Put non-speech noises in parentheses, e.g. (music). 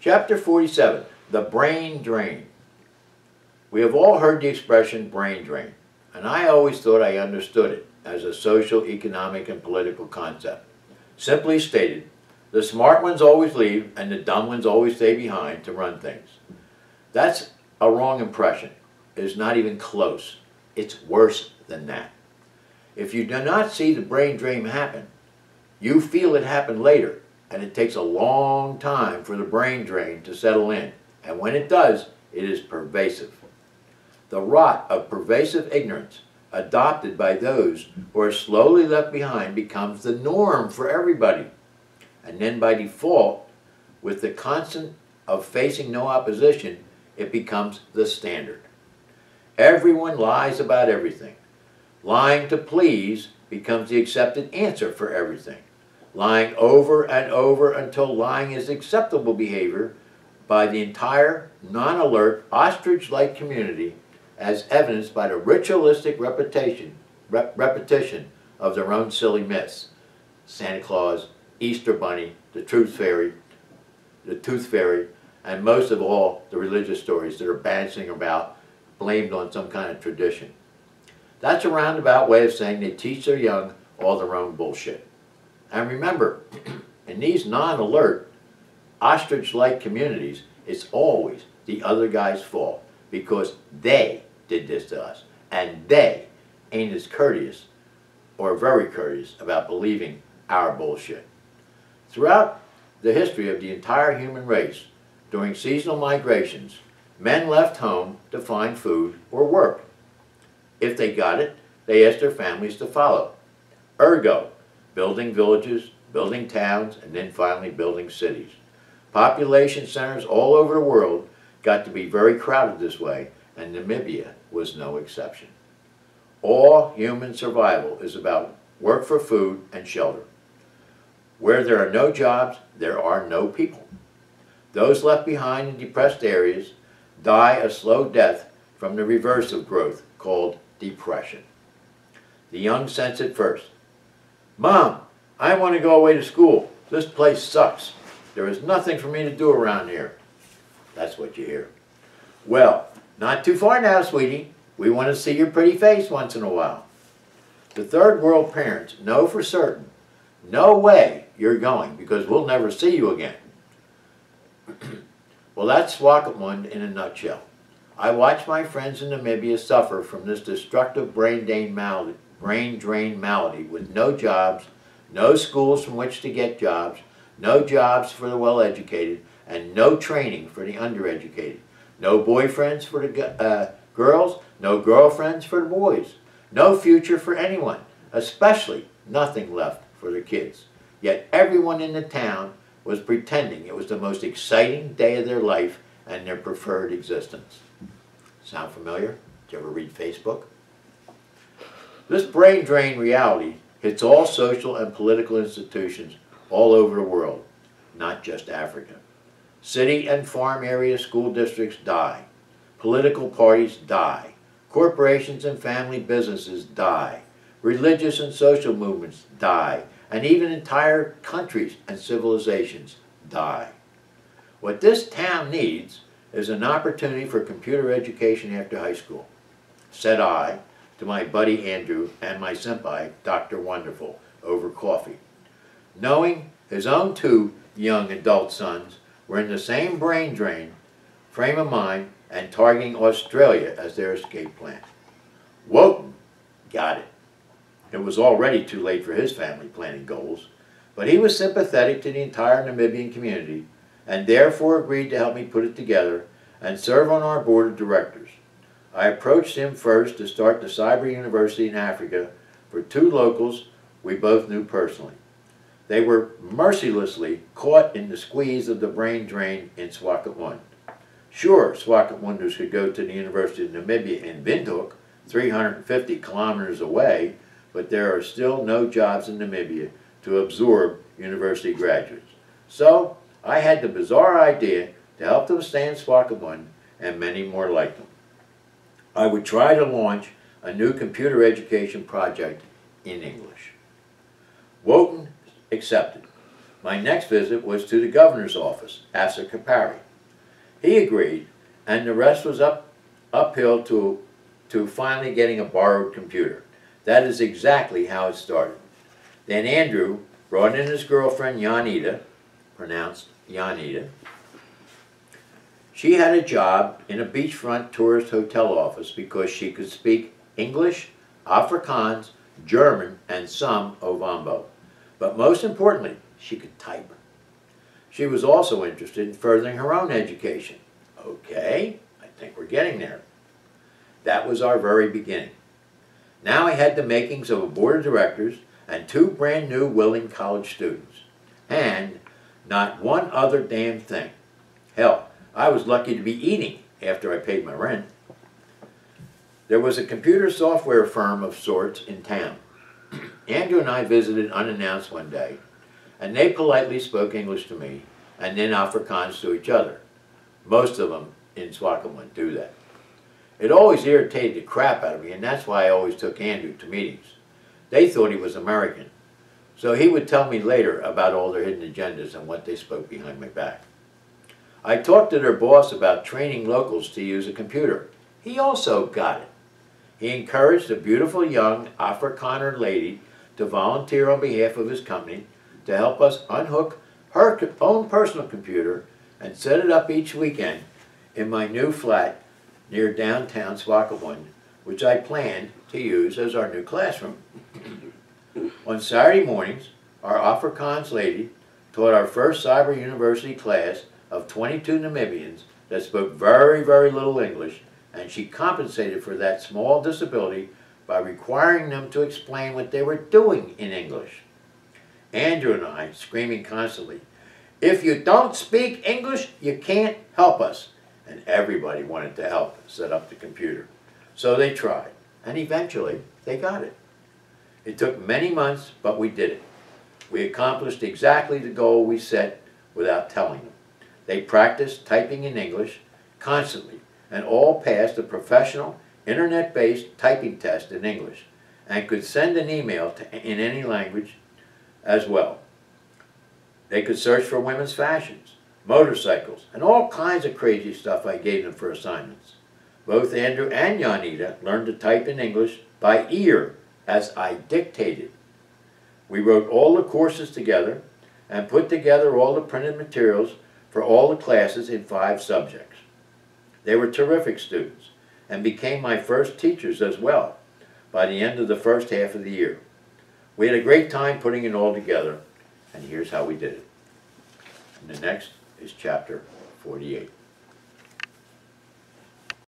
Chapter 47, The Brain Drain. We have all heard the expression brain drain, and I always thought I understood it as a social, economic, and political concept. Simply stated, the smart ones always leave and the dumb ones always stay behind to run things. That's a wrong impression. It is not even close. It's worse than that. If you do not see the brain drain happen, you feel it happen later, and it takes a long time for the brain drain to settle in. And when it does, it is pervasive. The rot of pervasive ignorance adopted by those who are slowly left behind becomes the norm for everybody. And then by default, with the constant of facing no opposition, it becomes the standard. Everyone lies about everything. Lying to please becomes the accepted answer for everything. Lying over and over until lying is acceptable behavior by the entire non-alert ostrich-like community as evidenced by the ritualistic repetition, rep repetition of their own silly myths. Santa Claus, Easter Bunny, the Truth Fairy, the Tooth Fairy, and most of all, the religious stories that are bouncing about, blamed on some kind of tradition. That's a roundabout way of saying they teach their young all their own bullshit. And remember, in these non-alert, ostrich-like communities, it's always the other guy's fault because they did this to us. And they ain't as courteous or very courteous about believing our bullshit. Throughout the history of the entire human race, during seasonal migrations, men left home to find food or work. If they got it, they asked their families to follow. Ergo, building villages, building towns, and then finally building cities. Population centers all over the world got to be very crowded this way, and Namibia was no exception. All human survival is about work for food and shelter. Where there are no jobs, there are no people. Those left behind in depressed areas die a slow death from the reverse of growth called depression. The young sense it first. Mom, I want to go away to school. This place sucks. There is nothing for me to do around here. That's what you hear. Well, not too far now, sweetie. We want to see your pretty face once in a while. The third world parents know for certain, no way you're going because we'll never see you again. (clears throat) well, that's Swakopmund in a nutshell. I watch my friends in Namibia suffer from this destructive brain drain malady, brain drain malady with no jobs, no schools from which to get jobs, no jobs for the well-educated, and no training for the undereducated. No boyfriends for the uh, girls, no girlfriends for the boys. No future for anyone, especially nothing left for the kids. Yet everyone in the town was pretending it was the most exciting day of their life and their preferred existence. Sound familiar? Did you ever read Facebook? This brain drain reality hits all social and political institutions all over the world, not just Africa. City and farm area school districts die. Political parties die. Corporations and family businesses die. Religious and social movements die. And even entire countries and civilizations die. What this town needs is an opportunity for computer education after high school, said I to my buddy Andrew and my senpai, Dr. Wonderful, over coffee. Knowing his own two young adult sons were in the same brain drain, frame of mind, and targeting Australia as their escape plan. Wotan got it. It was already too late for his family planning goals, but he was sympathetic to the entire Namibian community and therefore agreed to help me put it together and serve on our board of directors. I approached him first to start the Cyber University in Africa for two locals we both knew personally. They were mercilessly caught in the squeeze of the brain drain in Swakopmund. Sure, Swakopmunders could go to the University of Namibia in Windhoek, 350 kilometers away, but there are still no jobs in Namibia to absorb university graduates. So, I had the bizarre idea to help them stay in Swakopmund and many more like them. I would try to launch a new computer education project in English. Wotan accepted. My next visit was to the governor's office, Asa Kapari. He agreed, and the rest was up uphill to, to finally getting a borrowed computer. That is exactly how it started. Then Andrew brought in his girlfriend, Janita, pronounced Janita. She had a job in a beachfront tourist hotel office because she could speak English, Afrikaans, German, and some Ovambo. But most importantly, she could type. She was also interested in furthering her own education. Okay, I think we're getting there. That was our very beginning. Now I had the makings of a board of directors and two brand new willing college students. And not one other damn thing. Hell, I was lucky to be eating after I paid my rent. There was a computer software firm of sorts in town. (clears throat) Andrew and I visited unannounced one day, and they politely spoke English to me, and then Afrikaans to each other. Most of them in Swakopmund do that. It always irritated the crap out of me, and that's why I always took Andrew to meetings. They thought he was American, so he would tell me later about all their hidden agendas and what they spoke behind my back. I talked to their boss about training locals to use a computer. He also got it. He encouraged a beautiful young Afrikaner lady to volunteer on behalf of his company to help us unhook her own personal computer and set it up each weekend in my new flat near downtown Swakopmund, which I planned to use as our new classroom. on Saturday mornings, our Afrikaans lady taught our first Cyber University class of 22 Namibians that spoke very, very little English and she compensated for that small disability by requiring them to explain what they were doing in English. Andrew and I, screaming constantly, if you don't speak English, you can't help us. And everybody wanted to help set up the computer. So they tried, and eventually they got it. It took many months, but we did it. We accomplished exactly the goal we set without telling them. They practiced typing in English constantly and all passed a professional, internet-based typing test in English and could send an email to, in any language as well. They could search for women's fashions, motorcycles, and all kinds of crazy stuff I gave them for assignments. Both Andrew and Janita learned to type in English by ear as I dictated. We wrote all the courses together and put together all the printed materials for all the classes in five subjects. They were terrific students and became my first teachers as well by the end of the first half of the year. We had a great time putting it all together, and here's how we did it. And the next is chapter 48.